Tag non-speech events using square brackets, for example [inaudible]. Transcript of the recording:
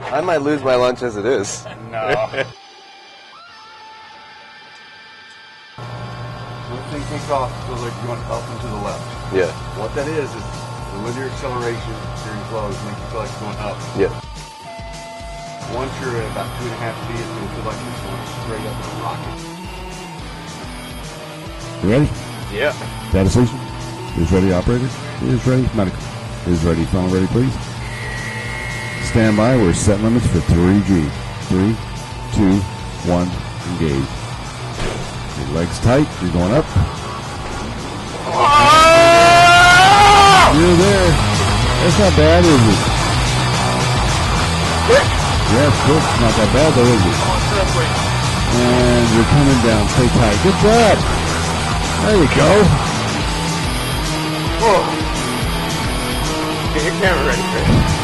I might lose my lunch as it is. No. [laughs] When the thing takes off, it feels like you're going up and to the left. Yeah. What that is is the linear acceleration during flows make you feel like you're going up. Yeah. Once you're at about two and a half feet, it's going to feel like you're going straight up in a rocket. You ready? Yeah. Data station? Is ready, operator? Is ready, medical. Is ready, phone ready, please. Stand by. We're set limits for 3G. Three, two, one, engage. Your legs tight. You're going up. Ah! You're there. That's not bad, is it? Yeah, of course. It's not that bad, though, is it? And you're coming down. Stay tight. Good job. There you go. Get your camera ready, Chris.